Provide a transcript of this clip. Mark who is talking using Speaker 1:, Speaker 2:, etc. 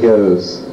Speaker 1: goes.